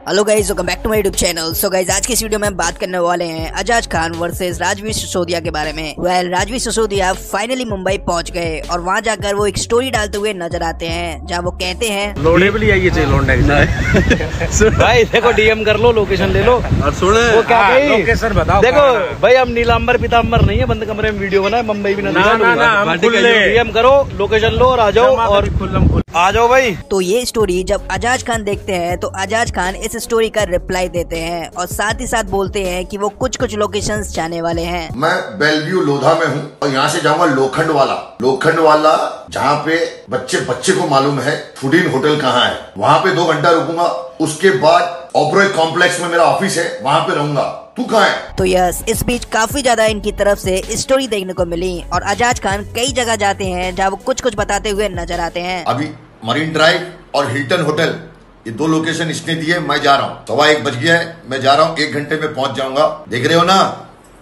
Hello guys welcome back to my YouTube channel so guys आज की इस video में हम बात करने वाले हैं अजाज खान वर्सेस राजवीर सिसोदिया के बारे में। Well well, Rajveer Sisodia finally Mumbai पहुँच गए और वहाँ जाकर वो एक स्टोरी डालते हुए नज़र आते हैं जहाँ वो कहते हैं लोड़े भी आइए चाहिए भाई देखो डीएम कर लो लोकेशन ले लो। और सुने। वो क्या हाँ, भाई लोकेशन बताओ। देखो भाई हम नीलांबर पीताम्बर नहीं है बंद कमरे में वीडियो बनाए मुंबई भी ना, ना, ना, हम खुले। डीएम करो लोकेशन लो और आ जाओ और खुल्लम खुल। आ जाओ भाई। तो ये स्टोरी जब अजाज खान देखते हैं तो अजाज खान इस स्टोरी का रिप्लाई देते हैं और साथ ही साथ बोलते हैं कि वो कुछ कुछ लोकेशंस जाने वाले हैं। मैं बेलव्यू लोधा में हूँ और यहाँ से जाऊँगा लोखंड वाला लोखंड वाला जहाँ पे बच्चे बच्चे को मालूम है फूडिन होटल कहाँ है। वहाँ पे दो घंटा रुकूँगा उसके बाद ऑपरे कॉम्प्लेक्स में मेरा ऑफ़िस है वहाँ पे रहूँगा। तू कहाँ है? तो यस इस बीच काफ़ी ज़्यादा इनकी तरफ़ से स्टोरी देखने को मिली और अजाज खान कई जगह जाते हैं जहाँ वो कुछ कुछ बताते हुए नज़र आते हैं। अभी मरीन ड्राइव और हिल्टन होटल ये दो लोकेशन इसने दिए मैं जा रहा हूँ। सवा एक बज गया है मैं जा रहा हूँ एक घंटे में पहुँच जाऊँगा। देख रहे हो ना?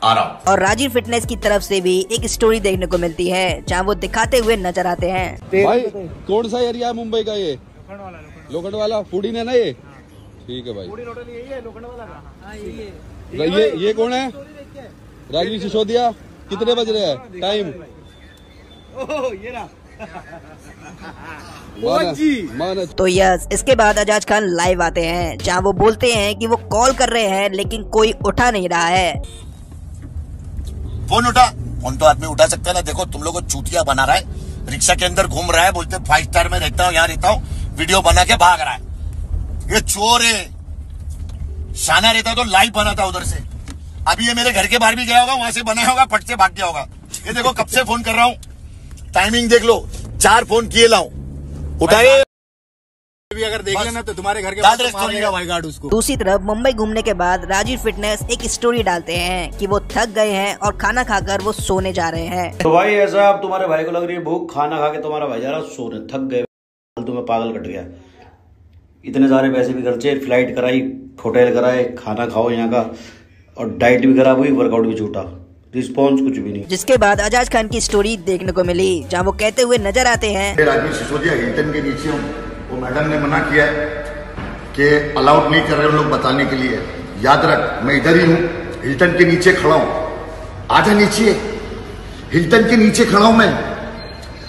आ रहा हूँ। और राजीव फिटनेस की तरफ़ से भी एक स्टोरी देखने को मिलती है जहाँ वो दिखाते हुए नज़र आते हैं। भाई कौन सा एरिया है मुंबई का ये? लोखंड वाला फूडी है ना ये? ठीक है भाई। ये ये कौन है? राजीव सिसोदिया कितने बज रहे हैं? टाइम माना माना तो यस इसके बाद अजाज खान लाइव आते हैं जहाँ वो बोलते हैं कि वो कॉल कर रहे हैं लेकिन कोई उठा नहीं रहा है। फ़ोन उठा? फ़ोन तो आदमी उठा सकता है ना? देखो तुम लोग को चूतिया बना रहा है। रिक्शा के अंदर घूम रहा है बोलते फाइव स्टार में रहता हूँ यहाँ रहता हूँ। वीडियो बना के भाग रहा है। ये चोर है। शाना रहता तो लाइव बनाता उधर से। अभी ये मेरे घर के बाहर भी गया होगा वहाँ से बनाया होगा फट से भाग गया होगा। ये देखो कब से फ़ोन कर रहा हूँ। टाइमिंग देख लो। चार फ़ोन किए लाऊं। उठाए। भी अगर देख लेना तो तुम्हारे घर के पास तो भाई गार्ड उसको। दूसरी तरफ़ मुंबई घूमने के बाद राजीव फिटनेस एक स्टोरी डालते हैं कि वो थक गए हैं और खाना खाकर वो सोने जा रहे हैं। तो भाई ऐसा अब तुम्हारे भाई को लग रही है भूख खाना खा के तुम्हारा भाई जा रहा सोने थक गए। तुम्हें पागल कट गया। इतने सारे पैसे भी खर्चे फ़्लाइट कराई होटल कराए खाना खाओ यहाँ का और डाइट भी खराब हुई वर्कआउट भी छूटा। रिस्पॉन्स कुछ भी नहीं। जिसके बाद अजाज खान की स्टोरी देखने को मिली जहाँ वो कहते हुए नज़र आते हैं राजीव सिसोदिया हिल्टन के नीचे हूँ वो मैडम ने मना किया है कि अलाउड नहीं कर रहे लोग बताने के लिए। याद रख मैं इधर ही हूँ हिल्टन के नीचे खड़ा हूँ। आधा नीचे। हिल्टन के नीचे खड़ा हूँ मैं।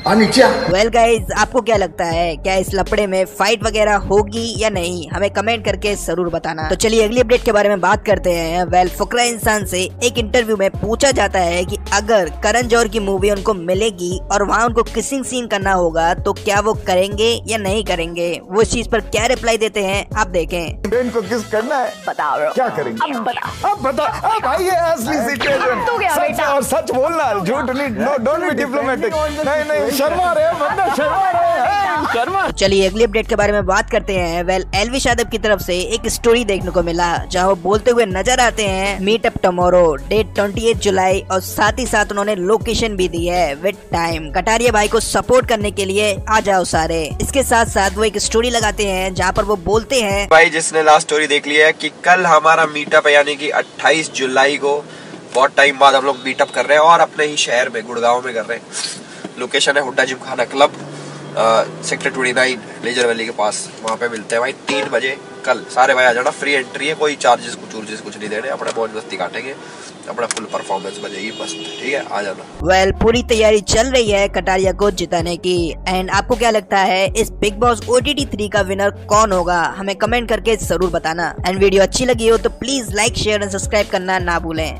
वेल गाइज़ आपको क्या लगता है? क्या इस लपड़े में फाइट वगैरह होगी या नहीं? हमें कमेंट करके ज़रूर बताना। तो चलिए अगली अपडेट के बारे में बात करते हैं। वेल फुकरा इंसान से एक इंटरव्यू में पूछा जाता है कि अगर करण जौहर की मूवी उनको मिलेगी और वहाँ उनको किसिंग सीन करना होगा तो क्या वो करेंगे या नहीं करेंगे? वो इस चीज़ पर क्या रिप्लाई देते हैं? आप देखें। को किस करना है? बता क्या करेंगे? अब बता अब बता अब भाई ये असली सिचुएशन तो सच और सच बोलना। झूठ नहीं। नो डोंट बी डिप्लोमेटिक नहीं नहीं शर्मा रहे बंदा शर्मा रहे शर्मा। तो चलिए अगली अपडेट के बारे में बात करते हैं। वेल एलविश यादव की तरफ़ से एक स्टोरी देखने को मिला जहाँ वो बोलते हुए नज़र आते हैं मीट अप टमोरो डेट 28 जुलाई और साथ ही साथ उन्होंने लोकेशन भी दी है विद टाइम कटारिया भाई को सपोर्ट करने के लिए आ जाओ सारे। इसके साथ साथ वो एक स्टोरी लगाते हैं जहाँ पर वो बोलते हैं भाई जिसने लास्ट स्टोरी देख लिया है की कल हमारा मीटअप है यानी की अट्ठाईस जुलाई को बहुत टाइम बाद हम लोग मीटअप कर रहे हैं और अपने ही शहर में गुड़गांव में कर रहे हैं। लोकेशन है Hooda gymkhana club. Sector twenty nine leisure valley के पास। वहाँ पे मिलते हैं भाई तीन बजे कल। सारे भाई आ जाना फ्री एंट्री है कोई चार्जेस कुछ चार्जेस कुछ नहीं देने। अपना मौज मस्ती काटेंगे। अपना फुल परफॉर्मेंस बजेगी बस ठीक है आ जाना। वेल well, पूरी तैयारी चल रही है कटारिया को जिताने की। एंड आपको क्या लगता है इस Bigg Boss O T three का विनर कौन होगा? हमें कमेंट करके ज़रूर बताना। एंड वीडियो अच्छी लगी हो तो please like share and subscribe करना ना भूलें।